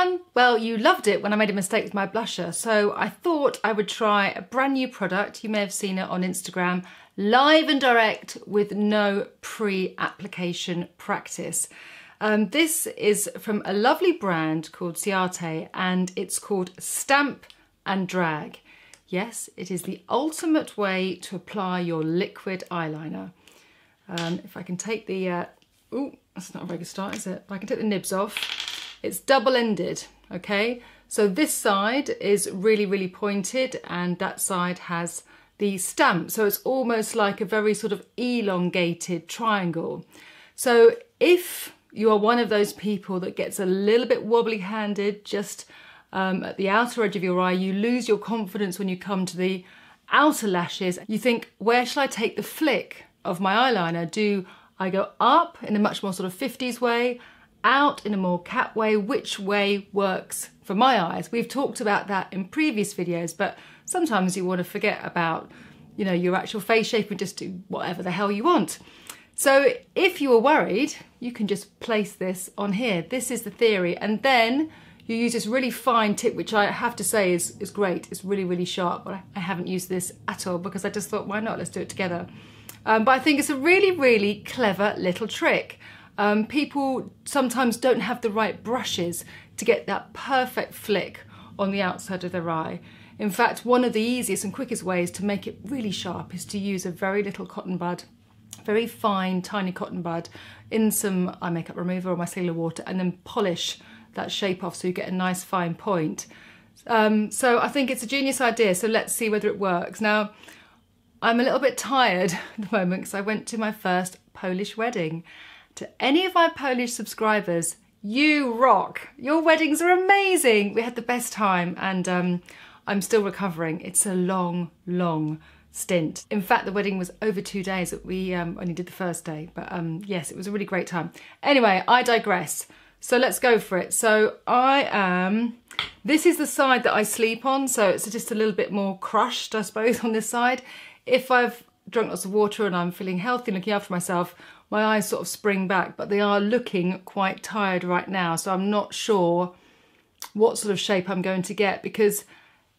everyone! Well, you loved it when I made a mistake with my blusher, so I thought I would try a brand new product. You may have seen it on Instagram, live and direct with no pre-application practice. Um, this is from a lovely brand called Ciate and it's called Stamp and Drag. Yes, it is the ultimate way to apply your liquid eyeliner. Um, if I can take the, uh, oh, that's not a very good start, is it? If I can take the nibs off, it's double-ended, okay? So this side is really, really pointed and that side has the stamp. So it's almost like a very sort of elongated triangle. So if you are one of those people that gets a little bit wobbly handed just um, at the outer edge of your eye, you lose your confidence when you come to the outer lashes. You think, where shall I take the flick of my eyeliner? Do I go up in a much more sort of 50s way? Out in a more cat way, which way works for my eyes. We've talked about that in previous videos, but sometimes you want to forget about, you know, your actual face shape and just do whatever the hell you want. So if you are worried, you can just place this on here. This is the theory. And then you use this really fine tip, which I have to say is, is great. It's really, really sharp, but I haven't used this at all because I just thought, why not? Let's do it together. Um, but I think it's a really, really clever little trick. Um, people sometimes don't have the right brushes to get that perfect flick on the outside of their eye. In fact, one of the easiest and quickest ways to make it really sharp is to use a very little cotton bud, very fine, tiny cotton bud in some eye makeup remover or micellar water and then polish that shape off so you get a nice fine point. Um, so I think it's a genius idea, so let's see whether it works. Now, I'm a little bit tired at the moment because I went to my first Polish wedding to any of my Polish subscribers, you rock. Your weddings are amazing. We had the best time and um, I'm still recovering. It's a long, long stint. In fact, the wedding was over two days. We um, only did the first day, but um, yes, it was a really great time. Anyway, I digress. So let's go for it. So I am, this is the side that I sleep on. So it's just a little bit more crushed, I suppose, on this side. If I've drunk lots of water and I'm feeling healthy, looking after myself, my eyes sort of spring back, but they are looking quite tired right now. So I'm not sure what sort of shape I'm going to get because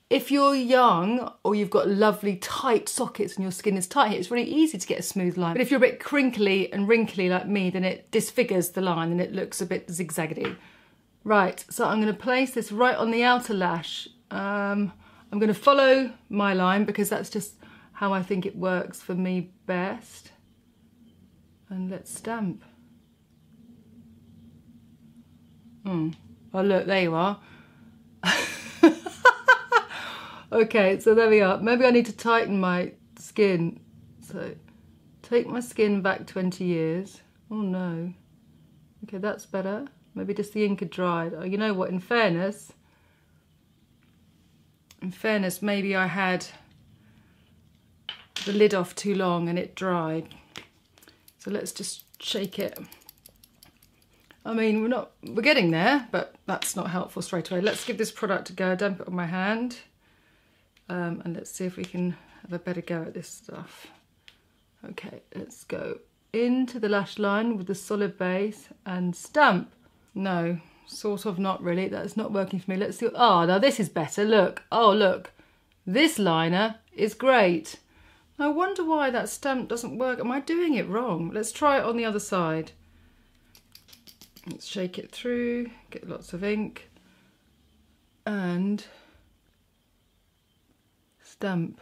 if you're young or you've got lovely tight sockets and your skin is tight, it's really easy to get a smooth line. But if you're a bit crinkly and wrinkly like me, then it disfigures the line and it looks a bit zigzaggy. Right, so I'm gonna place this right on the outer lash. Um, I'm gonna follow my line because that's just how I think it works for me best and let's stamp. Hmm. Oh look, there you are. okay, so there we are. Maybe I need to tighten my skin. So take my skin back 20 years. Oh no. Okay, that's better. Maybe just the ink had dried. Oh, you know what, in fairness, in fairness, maybe I had the lid off too long and it dried. So let's just shake it. I mean, we're not, we're getting there, but that's not helpful straight away. Let's give this product a go. Dump it on my hand. Um, and let's see if we can have a better go at this stuff. Okay, let's go into the lash line with the solid base and stamp. No, sort of not really. That's not working for me. Let's see. Oh, now this is better. Look. Oh, look. This liner is great. I wonder why that stamp doesn't work. Am I doing it wrong? Let's try it on the other side. Let's shake it through, get lots of ink, and stamp.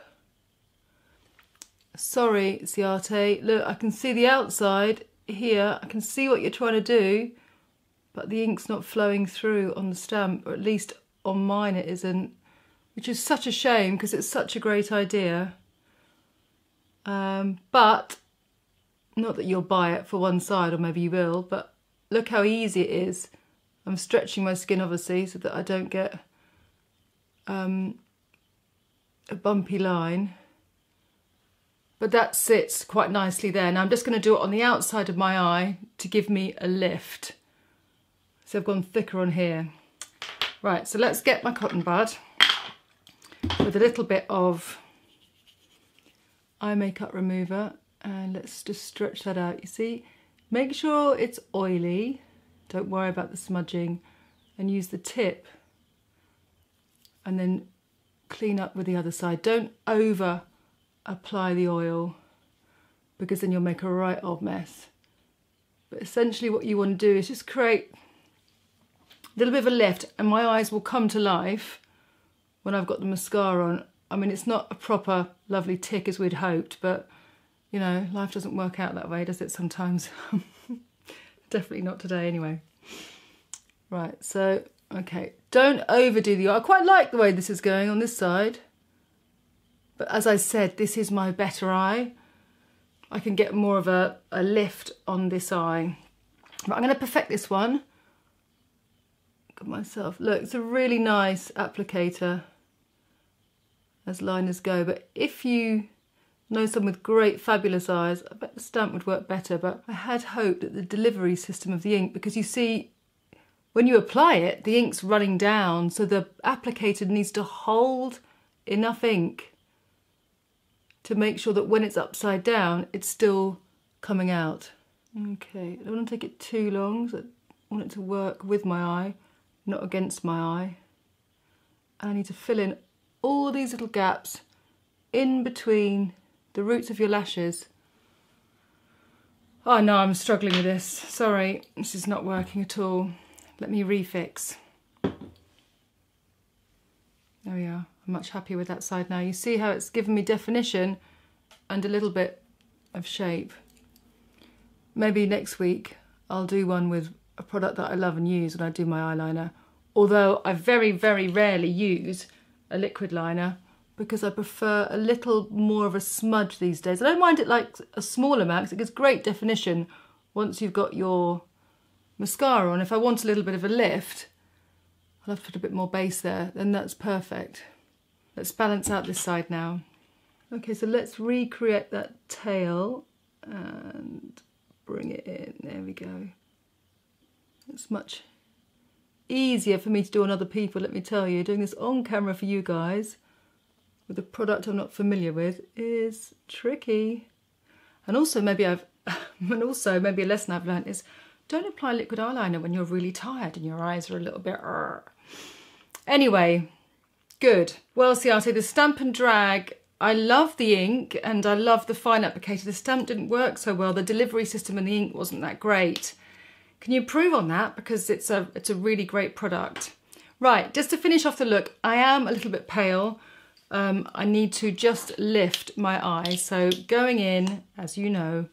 Sorry, Ciate. Look, I can see the outside here. I can see what you're trying to do, but the ink's not flowing through on the stamp, or at least on mine it isn't, which is such a shame because it's such a great idea. Um, but not that you'll buy it for one side or maybe you will, but look how easy it is. I'm stretching my skin obviously so that I don't get um, a bumpy line. But that sits quite nicely there. Now I'm just going to do it on the outside of my eye to give me a lift. So I've gone thicker on here. Right, so let's get my cotton bud with a little bit of eye makeup remover and let's just stretch that out. You see, make sure it's oily. Don't worry about the smudging and use the tip and then clean up with the other side. Don't over apply the oil because then you'll make a right old mess. But essentially what you want to do is just create a little bit of a lift and my eyes will come to life when I've got the mascara on. I mean, it's not a proper lovely tick as we'd hoped, but you know, life doesn't work out that way, does it sometimes? Definitely not today anyway. Right, so, okay, don't overdo the eye. I quite like the way this is going on this side. But as I said, this is my better eye. I can get more of a, a lift on this eye. But I'm going to perfect this one. Look at myself. Look, it's a really nice applicator as liners go. But if you know someone with great, fabulous eyes, I bet the stamp would work better. But I had hoped that the delivery system of the ink, because you see, when you apply it, the ink's running down. So the applicator needs to hold enough ink to make sure that when it's upside down, it's still coming out. Okay, I don't want to take it too long, so I want it to work with my eye, not against my eye. And I need to fill in all these little gaps in between the roots of your lashes. Oh no, I'm struggling with this. Sorry, this is not working at all. Let me refix. There we are. I'm much happier with that side now. You see how it's given me definition and a little bit of shape. Maybe next week I'll do one with a product that I love and use when I do my eyeliner. Although I very, very rarely use a liquid liner because I prefer a little more of a smudge these days. I don't mind it like a small amount because it gives great definition once you've got your mascara on. If I want a little bit of a lift, I'll have to put a bit more base there, then that's perfect. Let's balance out this side now. Okay, so let's recreate that tail and bring it in. There we go. It's much easier for me to do on other people, let me tell you. Doing this on camera for you guys with a product I'm not familiar with is tricky. And also maybe I've, and also maybe a lesson I've learned is don't apply liquid eyeliner when you're really tired and your eyes are a little bit... Argh. Anyway, good. Well, Ciate, the Stamp and Drag, I love the ink and I love the fine applicator. The stamp didn't work so well. The delivery system and the ink wasn't that great. Can you improve on that? Because it's a, it's a really great product. Right, just to finish off the look, I am a little bit pale. Um, I need to just lift my eyes. So going in, as you know,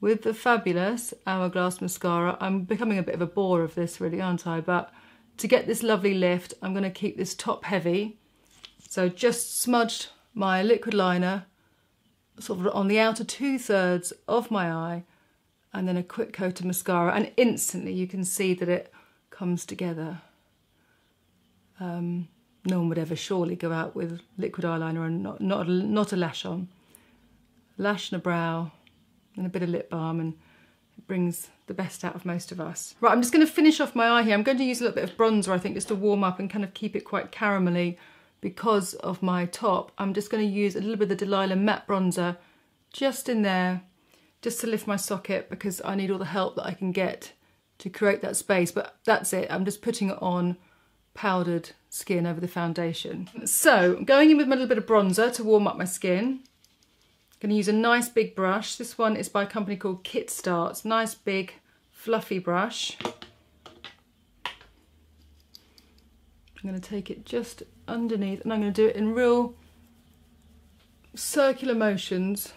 with the fabulous Hourglass Mascara. I'm becoming a bit of a bore of this really, aren't I? But to get this lovely lift, I'm going to keep this top heavy. So just smudged my liquid liner sort of on the outer two thirds of my eye and then a quick coat of mascara and instantly you can see that it comes together. Um, no one would ever surely go out with liquid eyeliner and not, not, not a lash on. Lash and a brow, and a bit of lip balm and it brings the best out of most of us. Right, I'm just going to finish off my eye here. I'm going to use a little bit of bronzer, I think, just to warm up and kind of keep it quite caramelly because of my top. I'm just going to use a little bit of the Delilah matte bronzer just in there, just to lift my socket because I need all the help that I can get to create that space. But that's it. I'm just putting it on powdered skin over the foundation. So I'm going in with a little bit of bronzer to warm up my skin. I'm going to use a nice big brush. This one is by a company called Kit Starts. Nice big fluffy brush. I'm going to take it just underneath and I'm going to do it in real circular motions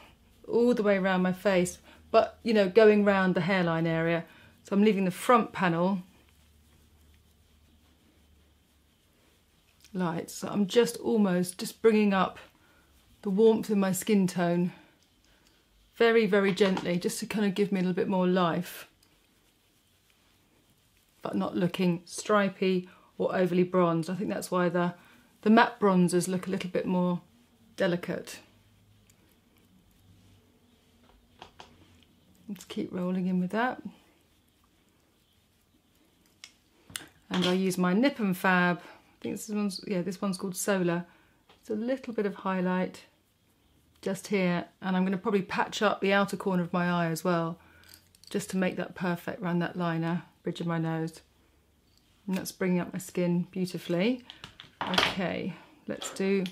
all the way around my face but you know going round the hairline area so I'm leaving the front panel light so I'm just almost just bringing up the warmth in my skin tone very, very gently, just to kind of give me a little bit more life, but not looking stripy or overly bronzed. I think that's why the, the matte bronzers look a little bit more delicate. Let's keep rolling in with that. And I use my Nip and Fab, I think this one's, yeah, this one's called Solar. It's a little bit of highlight just here and I'm going to probably patch up the outer corner of my eye as well just to make that perfect around that liner, bridge of my nose. And that's bringing up my skin beautifully. Okay, let's do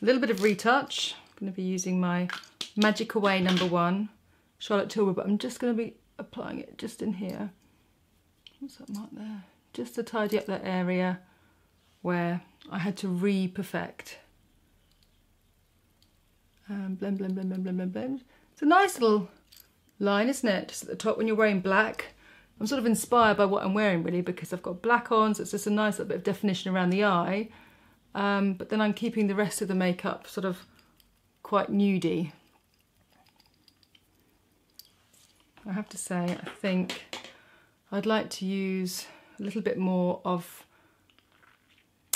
a little bit of retouch. I'm going to be using my Magic Away number one, Charlotte Tilbury, but I'm just going to be applying it just in here. What's that mark there? Just to tidy up that area where I had to re-perfect. Um, blend, blend, blend, blend, blend, blend, blend. It's a nice little line, isn't it? Just at the top when you're wearing black. I'm sort of inspired by what I'm wearing really because I've got black on, so it's just a nice little bit of definition around the eye. Um, but then I'm keeping the rest of the makeup sort of quite nudie. I have to say, I think I'd like to use a little bit more of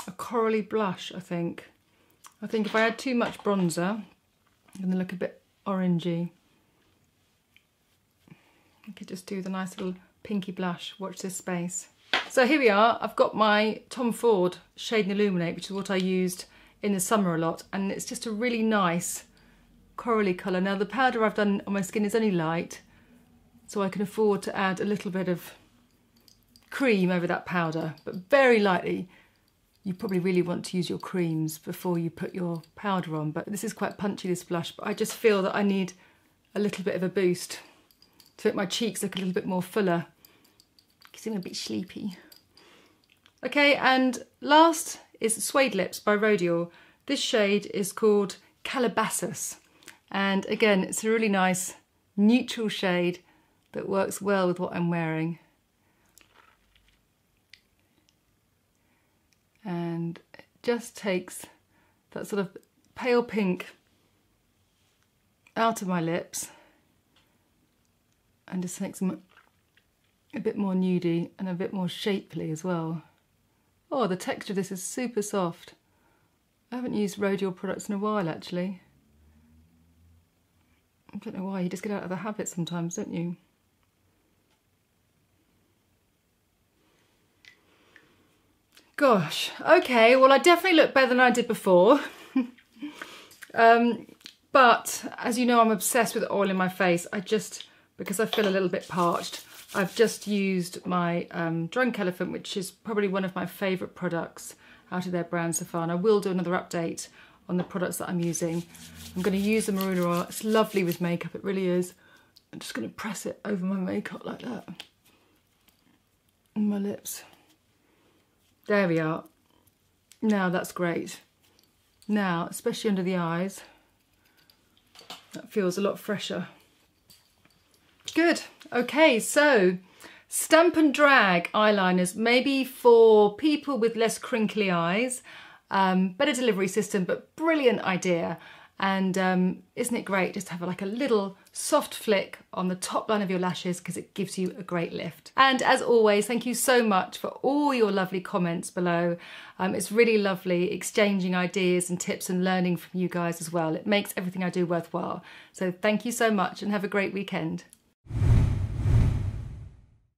a corally blush, I think. I think if I add too much bronzer, I'm going to look a bit orangey. I could just do the nice little pinky blush. Watch this space. So here we are. I've got my Tom Ford Shade and Illuminate, which is what I used in the summer a lot. And it's just a really nice corally colour. Now the powder I've done on my skin is only light, so I can afford to add a little bit of cream over that powder, but very lightly. You probably really want to use your creams before you put your powder on, but this is quite punchy, this blush, but I just feel that I need a little bit of a boost to make my cheeks look a little bit more fuller because I'm a bit sleepy. Okay, and last is Suede Lips by Rodial. This shade is called Calabasas. And again, it's a really nice neutral shade that works well with what I'm wearing. And it just takes that sort of pale pink out of my lips and just makes them a bit more nudie and a bit more shapely as well. Oh, the texture of this is super soft. I haven't used Rodial products in a while actually. I don't know why, you just get out of the habit sometimes, don't you? Gosh, okay, well I definitely look better than I did before. um, but as you know, I'm obsessed with oil in my face. I just, because I feel a little bit parched, I've just used my um, Drunk Elephant, which is probably one of my favourite products out of their brand so far. And I will do another update on the products that I'm using. I'm going to use the Marula oil. It's lovely with makeup, it really is. I'm just going to press it over my makeup like that. And my lips. There we are. Now that's great. Now, especially under the eyes, that feels a lot fresher. Good. Okay, so Stamp and Drag eyeliners, maybe for people with less crinkly eyes, um, better delivery system, but brilliant idea. And um, isn't it great just to have like a little soft flick on the top line of your lashes because it gives you a great lift. And as always, thank you so much for all your lovely comments below. Um, it's really lovely exchanging ideas and tips and learning from you guys as well. It makes everything I do worthwhile. So thank you so much and have a great weekend.